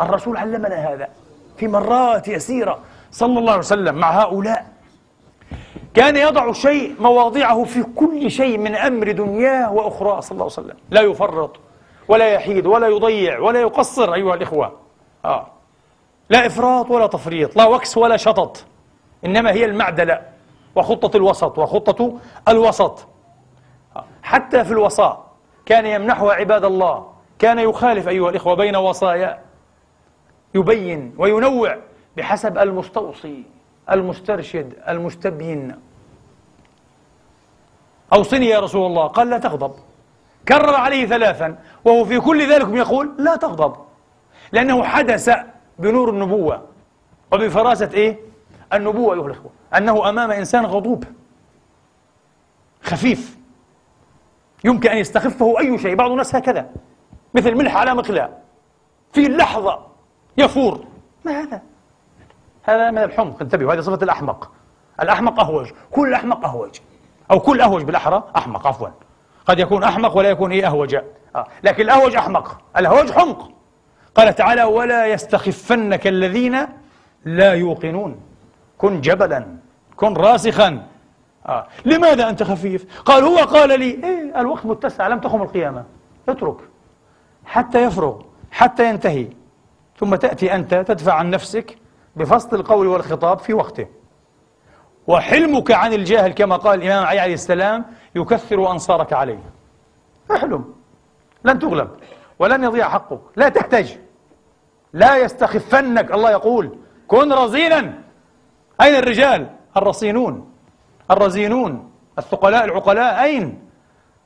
الرسول علمنا هذا في مرات يسيرة صلى الله عليه وسلم مع هؤلاء. كان يضع الشيء مواضعه في كل شيء من أمر دنياه وأخرى صلى الله عليه وسلم. لا يفرط ولا يحيد ولا يضيع ولا يقصر أيها الإخوة. آه. لا إفراط ولا تفريط لا وكس ولا شطط. إنما هي المعدلة وخطة الوسط وخطة الوسط. آه. حتى في الوصاء كان يمنحها عباد الله كان يخالف أيها الإخوة بين وصايا يبين وينوع بحسب المستوصي المسترشد المستبين. أوصني يا رسول الله قال لا تغضب. كرر عليه ثلاثا وهو في كل ذلك يقول لا تغضب. لأنه حدث بنور النبوة. وبفراسة إيه؟ النبوة أيها الأخوة. أنه أمام إنسان غضوب. خفيف. يمكن أن يستخفه أي شيء. بعض الناس هكذا. مثل ملح على مقلاة. في لحظة يفور. ما هذا؟ هذا من الحمق. انتبهوا هذه صفة الأحمق. الأحمق أهوج. كل أحمق أهوج. أو كل أهوج بالأحرى أحمق عفوا. قد يكون أحمق ولا يكون إيه أهوج. آه. لكن الأهوج أحمق. الأهوج حمق. قال تعالى ولا يستخفنك الذين لا يوقنون. كن جبلا. كن راسخا. آه. لماذا أنت خفيف؟ قال هو قال لي. إيه الوقت متسع. لم تقم القيامة. اترك. حتى يفرغ. حتى ينتهي. ثم تأتي أنت تدفع عن نفسك بفصل القول والخطاب في وقته. وحلمك عن الجاهل كما قال الإمام علي عليه السلام يكثر أنصارك عليه. احلم لن تغلب. ولن يضيع حقك. لا تحتاج. لا يستخفنك. الله يقول كن رزينا. أين الرجال؟ الرصينون. الرزينون. الثقلاء العقلاء. أين؟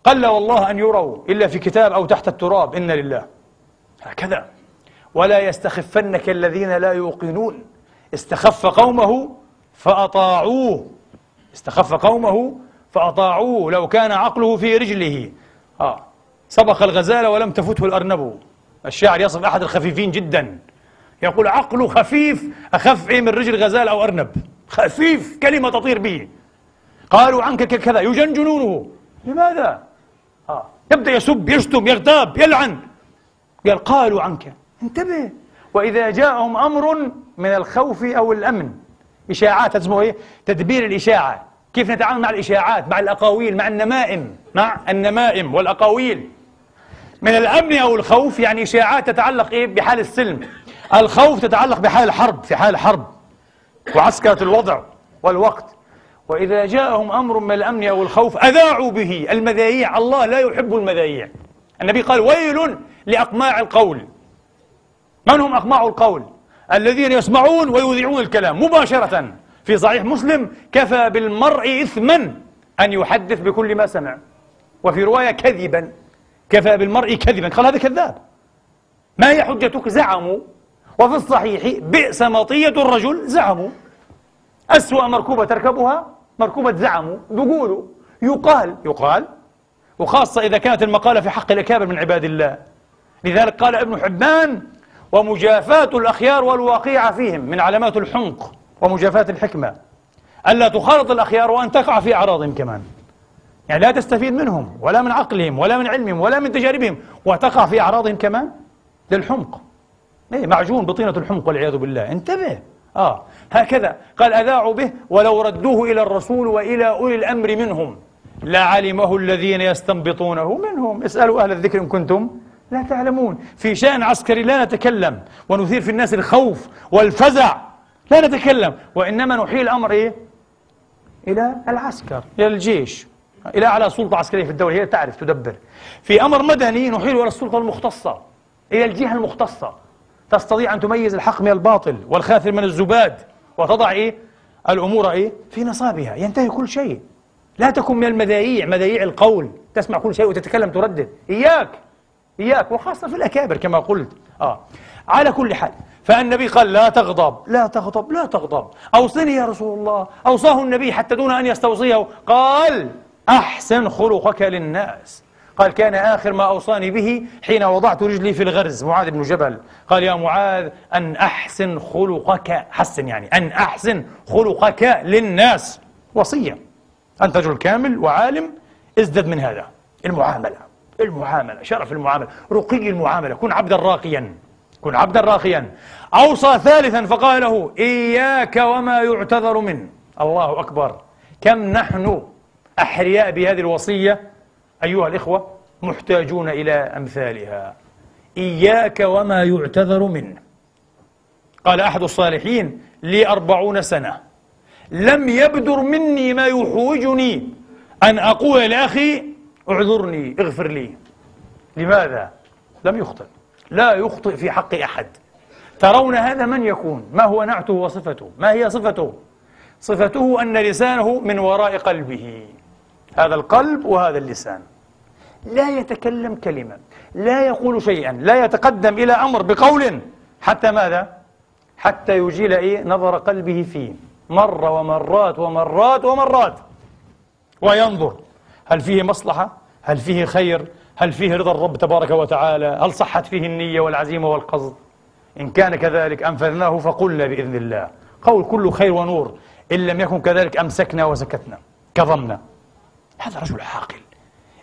قل والله أن يروا إلا في كتاب أو تحت التراب. إن لله. هكذا. ولا يستخفنك الذين لا يوقنون. استخف قومه فأطاعوه. استخف قومه فأطاعوه. لو كان عقله في رجله. آه. سبق الغزال ولم تفته الأرنب. الشاعر يصف أحد الخفيفين جدا. يقول عقله خفيف أخف إيه من رجل غزال أو أرنب. خفيف كلمة تطير به. قالوا عنك كذا يجنجنونه. لماذا؟ آه. يبدأ يسب يشتم يغتاب يلعن. قال قالوا عنك. انتبه. وإذا جاءهم أمر من الخوف أو الأمن. إشاعات اسمه إيه؟ تدبير الإشاعة. كيف نتعامل مع الإشاعات؟ مع الأقاويل مع النمائم. مع النمائم والأقاويل. من الأمن أو الخوف يعني إشاعات تتعلق إيه؟ بحال السلم. الخوف تتعلق بحال الحرب في حال الحرب. وعسكرة الوضع والوقت. وإذا جاءهم أمر من الأمن أو الخوف أذاعوا به. المذايع الله لا يحب المذايع النبي قال ويل لأقماع القول. من هم أقماع القول؟ الذين يسمعون ويذيعون الكلام. مباشرة في صحيح مسلم كفى بالمرء إثما أن يحدث بكل ما سمع. وفي رواية كذبا. كفى بالمرء كذبا. قال هذا كذاب. ما هي حجتك؟ زعموا. وفي الصحيح بئس مطية الرجل. زعموا. أسوأ مركوبة تركبها؟ مركوبة زعموا. بيقولوا يقال يقال. وخاصة إذا كانت المقالة في حق الأكابر من عباد الله. لذلك قال ابن حبان ومجافاة الأخيار والواقيع فيهم من علامات الحمق ومجافاة الحكمة. ألا تخالط الأخيار وأن تقع في أعراضهم كمان. يعني لا تستفيد منهم ولا من عقلهم ولا من علمهم ولا من تجاربهم وتقع في أعراضهم كمان للحمق إيه معجون بطينة الحمق والعياذ بالله. انتبه. آه. هكذا قال أذاعوا به ولو ردوه إلى الرسول وإلى أولي الأمر منهم لعلمه الذين يستنبطونه منهم. اسألوا أهل الذكر إن كنتم لا تعلمون. في شأن عسكري لا نتكلم ونثير في الناس الخوف والفزع لا نتكلم. وإنما نحيل الأمر إيه؟ إلى العسكر إلى الجيش إلى أعلى سلطة عسكرية في الدولة. هي تعرف تدبر. في أمر مدني نحيل إلى السلطة المختصة إلى الجهة المختصة. تستطيع أن تميز الحق من الباطل والخاثر من الزباد وتضع إيه؟ الأمور إيه؟ في نصابها. ينتهي كل شيء. لا تكن من المذايع مذايع القول. تسمع كل شيء وتتكلم تردد. إياك. إياك وخاصة في الأكابر كما قلت. آه. على كل حال فالنبي قال لا تغضب. لا تغضب لا تغضب. أوصني يا رسول الله. أوصاه النبي حتى دون أن يستوصيه. قال أحسن خلقك للناس. قال كان آخر ما أوصاني به حين وضعت رجلي في الغرز. معاذ بن جبل. قال يا معاذ أن أحسن خلقك حسن يعني أن أحسن خلقك للناس. وصية. أنت رجل كامل وعالم ازدد من هذا. المعاملة. المعاملة شرف المعاملة. رقي المعاملة كن عبدا راقيا كن عبدا راخيا أوصى ثالثا فقال له إياك وما يعتذر منه. الله أكبر. كم نحن أحرياء بهذه الوصية؟ أيها الإخوة محتاجون إلى أمثالها. إياك وما يعتذر منه. قال أحد الصالحين لي أربعون سنة. لم يبدر مني ما يحوجني أن أقول لأخي اعذرني اغفر لي. لماذا؟ لم يخطئ. لا يخطئ في حق أحد. ترون هذا من يكون؟ ما هو نعته وصفته؟ ما هي صفته؟ صفته أن لسانه من وراء قلبه. هذا القلب وهذا اللسان. لا يتكلم كلمة لا يقول شيئا لا يتقدم إلى أمر بقول. حتى ماذا؟ حتى يجيل إيه؟ نظر قلبه فيه. مرة ومرات ومرات ومرات. وينظر. هل فيه مصلحة؟ هل فيه خير؟ هل فيه رضا الرب تبارك وتعالى؟ هل صحت فيه النية والعزيمة والقصد؟ إن كان كذلك أنفذناه فقلنا بإذن الله قول كله خير ونور إن لم يكن كذلك أمسكنا وسكتنا كظمنا هذا رجل عاقل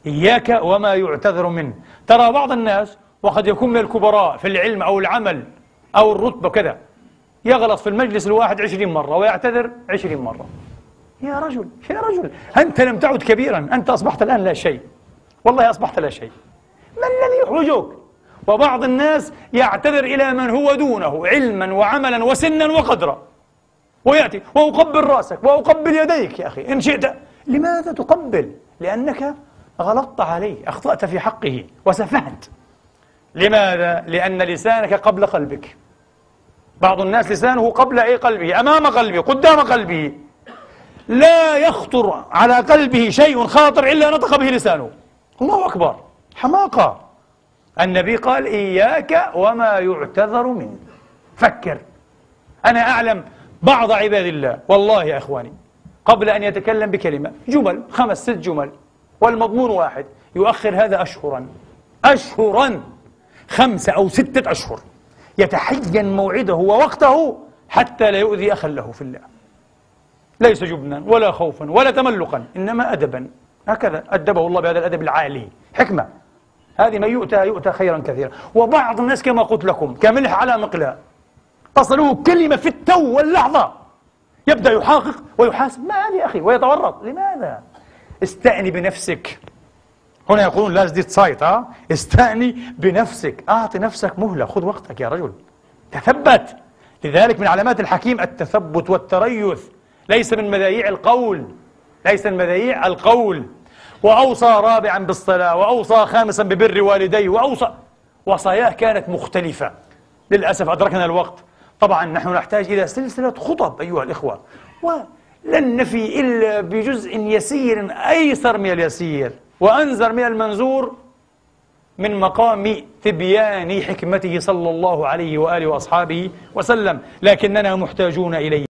إياك وما يعتذر منه ترى بعض الناس وقد يكون من الكبراء في العلم أو العمل أو الرتبة كذا يغلط في المجلس الواحد عشرين مرة ويعتذر عشرين مرة يا رجل يا رجل. أنت لم تعد كبيرا أنت أصبحت الآن لا شيء. والله أصبحت لا شيء. ما الذي يحوجك وبعض الناس يعتذر إلى من هو دونه علما وعملا وسنا وقدرا. ويأتي وأقبل رأسك وأقبل يديك يا أخي إن شئت. لماذا تقبل؟ لأنك غلطت عليه أخطأت في حقه وسفهت. لماذا؟ لأن لسانك قبل قلبك. بعض الناس لسانه قبل أي قلبه أمام قلبه قدام قلبه. لا يخطر على قلبه شيء خاطر إلا نطق به لسانه. الله أكبر. حماقة. النبي قال إياك وما يعتذر منه فكر. أنا أعلم بعض عباد الله. والله يا إخواني قبل أن يتكلم بكلمة جمل خمس ست جمل والمضمون واحد يؤخر هذا أشهرا. أشهرا. خمسة أو ستة أشهر. يتحين موعده ووقته حتى لا يؤذي أخا له في الله. ليس جبنا ولا خوفا ولا تملقا إنما أدبا. هكذا أدبه الله بهذا الأدب العالي. حكمة. هذه من يؤتى يؤتى خيرا كثيرا. وبعض الناس كما قلت لكم كملح على مقلاة تصله كلمة في التو واللحظة. يبدأ يحقق ويحاسب. ما هذه أخي؟ ويتورط. لماذا؟ استأني بنفسك. هنا يقولون Lass dir Zeit ها؟ استأني بنفسك. أعطي نفسك مهلة. خذ وقتك يا رجل. تثبت. لذلك من علامات الحكيم التثبت والتريث. ليس من مذايع القول ليس من مذايع القول. وأوصى رابعا بالصلاة وأوصى خامسا ببر والديه وأوصى وصاياه كانت مختلفة. للأسف أدركنا الوقت. طبعا نحن نحتاج إلى سلسلة خطب أيها الإخوة. ولن نفي إلا بجزء يسير أيسر من اليسير وأنزر من المنزور من مقام تبيان حكمته صلى الله عليه وآله وأصحابه وسلم. لكننا محتاجون إليه.